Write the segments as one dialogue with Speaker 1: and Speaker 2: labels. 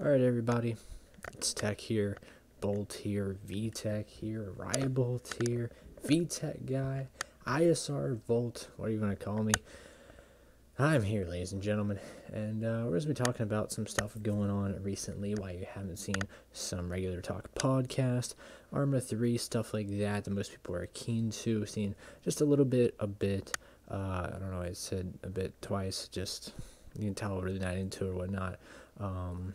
Speaker 1: Alright, everybody, it's Tech here, Bolt here, VTech here, Rybolt here, VTech guy, ISR Volt, what are you going to call me? I'm here, ladies and gentlemen, and uh, we're to be talking about some stuff going on recently, why you haven't seen some regular talk podcast, Arma 3, stuff like that that most people are keen to, seeing just a little bit, a bit, uh, I don't know, I said a bit twice, just, you can tell we're really not into or whatnot. Um,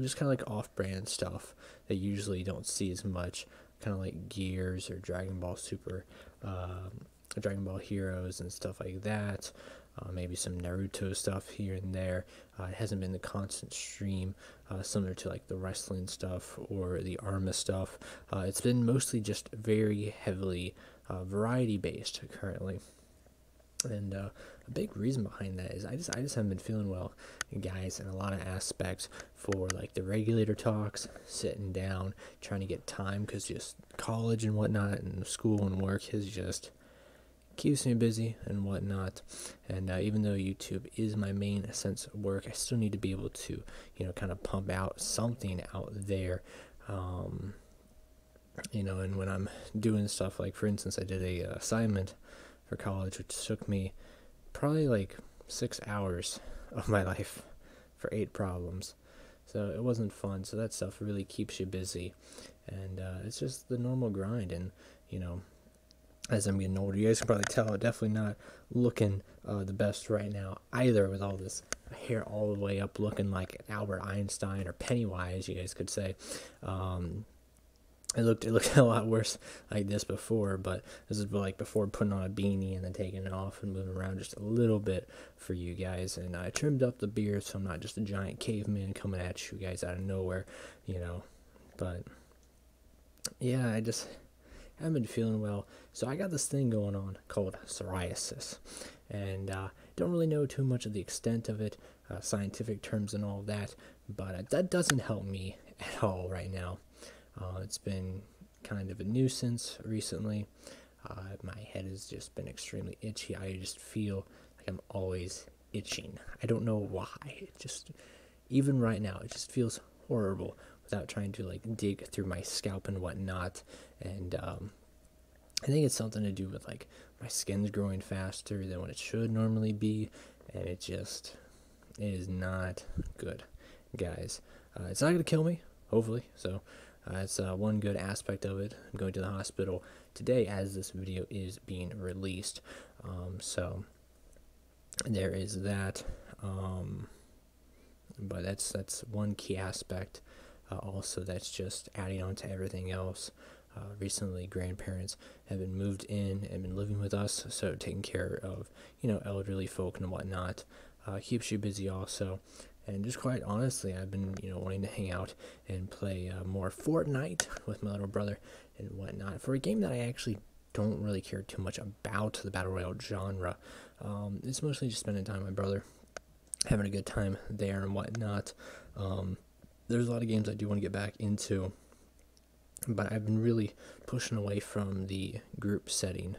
Speaker 1: just kind of like off-brand stuff that usually don't see as much, kind of like Gears or Dragon Ball Super, uh, Dragon Ball Heroes and stuff like that. Uh, maybe some Naruto stuff here and there. Uh, it hasn't been the constant stream, uh, similar to like the wrestling stuff or the Arma stuff. Uh, it's been mostly just very heavily uh, variety based currently. And uh, a big reason behind that is I just I just haven't been feeling well, guys, in a lot of aspects for like the regulator talks, sitting down, trying to get time because just college and whatnot, and school and work has just keeps me busy and whatnot. And uh, even though YouTube is my main sense of work, I still need to be able to, you know, kind of pump out something out there. Um, you know, and when I'm doing stuff like, for instance, I did a uh, assignment for college, which took me probably like six hours of my life for eight problems. So it wasn't fun. So that stuff really keeps you busy, and uh, it's just the normal grind. And you know, as I'm getting older, you guys can probably tell I'm definitely not looking uh, the best right now either, with all this hair all the way up, looking like Albert Einstein or Pennywise, you guys could say. Um, it looked it looked a lot worse like this before, but this is like before putting on a beanie and then taking it off and moving around just a little bit for you guys. And I trimmed up the beard so I'm not just a giant caveman coming at you guys out of nowhere, you know. But yeah, I just haven't been feeling well. So I got this thing going on called psoriasis, and uh, don't really know too much of the extent of it, uh, scientific terms and all that. But that doesn't help me at all right now. Uh, it's been kind of a nuisance recently. Uh, my head has just been extremely itchy. I just feel like I'm always itching. I don't know why. It just, even right now, it just feels horrible without trying to like dig through my scalp and whatnot. And um, I think it's something to do with like my skin's growing faster than what it should normally be, and it just it is not good, guys. Uh, it's not gonna kill me, hopefully. So that's uh, one good aspect of it. I'm going to the hospital today as this video is being released. Um, so there is that. Um, but that's that's one key aspect. Uh, also, that's just adding on to everything else. Uh, recently, grandparents have been moved in and been living with us, so taking care of you know elderly folk and whatnot uh, keeps you busy also. And just quite honestly, I've been, you know, wanting to hang out and play uh, more Fortnite with my little brother and whatnot for a game that I actually don't really care too much about the battle royale genre. Um, it's mostly just spending time with my brother, having a good time there and whatnot. Um, there's a lot of games I do want to get back into, but I've been really pushing away from the group setting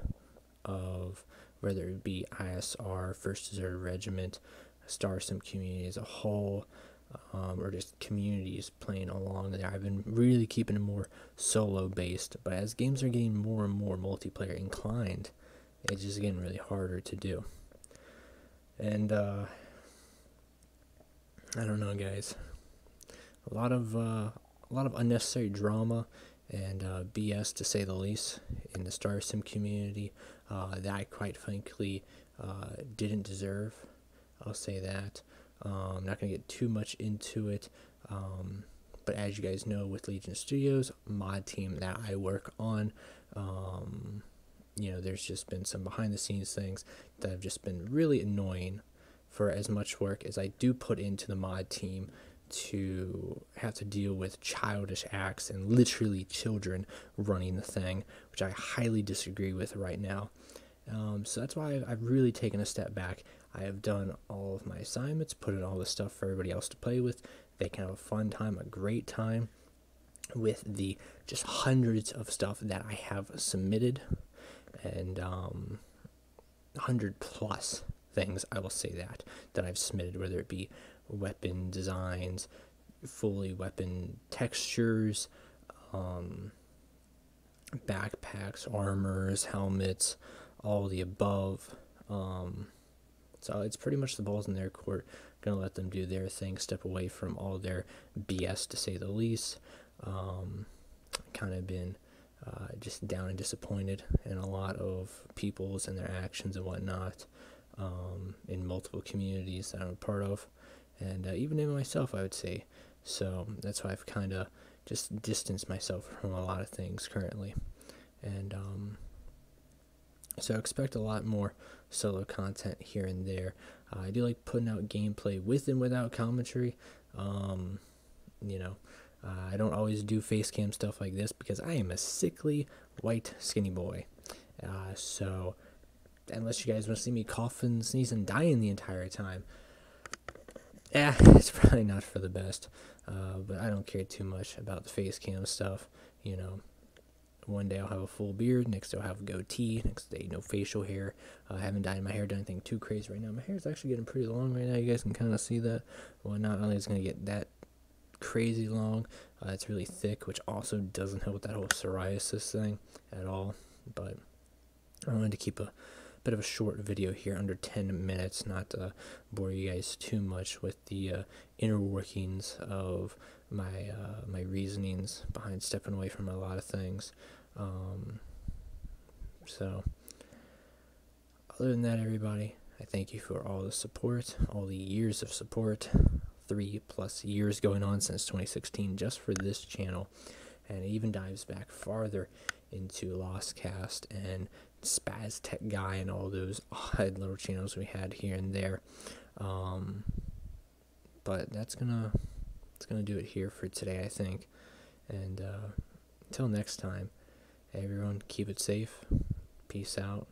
Speaker 1: of whether it be ISR, First Deserted Regiment, Star Sim community as a whole, um, or just communities playing along there. I've been really keeping it more solo based, but as games are getting more and more multiplayer inclined, it's just getting really harder to do. And uh, I don't know, guys. A lot of uh, a lot of unnecessary drama and uh, BS to say the least in the Star Sim community uh, that I quite frankly uh, didn't deserve. I'll say that. Um, I'm not going to get too much into it. Um, but as you guys know, with Legion Studios, mod team that I work on, um, you know, there's just been some behind the scenes things that have just been really annoying for as much work as I do put into the mod team to have to deal with childish acts and literally children running the thing, which I highly disagree with right now. Um, so that's why I've, I've, really taken a step back. I have done all of my assignments, put in all the stuff for everybody else to play with. They can have a fun time, a great time with the just hundreds of stuff that I have submitted and um, 100 plus things, I will say that, that I've submitted, whether it be weapon designs, fully weapon textures, um, backpacks, armors, helmets, all the above. Um, so it's pretty much the balls in their court. Gonna let them do their thing, step away from all their BS to say the least. Um, kind of been uh, just down and disappointed in a lot of people's and their actions and whatnot um, in multiple communities that I'm a part of, and uh, even in myself, I would say. So that's why I've kind of just distanced myself from a lot of things currently, and um, so expect a lot more solo content here and there. Uh, I do like putting out gameplay with and without commentary. Um, you know, uh, I don't always do face cam stuff like this because I am a sickly white skinny boy. Uh, so unless you guys want to see me cough and sneeze and dying the entire time, yeah, it's probably not for the best. Uh, but I don't care too much about the face cam stuff. You know, one day I'll have a full beard, next day I'll have a goatee, next day no facial hair. Uh, I haven't dyed my hair, done anything too crazy right now. My hair is actually getting pretty long right now. You guys can kind of see that. Well, not only is going to get that crazy long, uh, it's really thick, which also doesn't help with that whole psoriasis thing at all. But I wanted to keep a bit of a short video here, under 10 minutes, not to bore you guys too much with the uh, inner workings of my uh, my reasonings behind stepping away from a lot of things. Um, so, other than that, everybody, I thank you for all the support, all the years of support, three plus years going on since 2016 just for this channel, and it even dives back farther into Lost Cast and Spaz Tech Guy and all those odd little channels we had here and there. Um, but that's gonna that's gonna do it here for today, I think. And uh, until next time, everyone, keep it safe. Peace out.